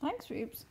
Thanks, Reeves.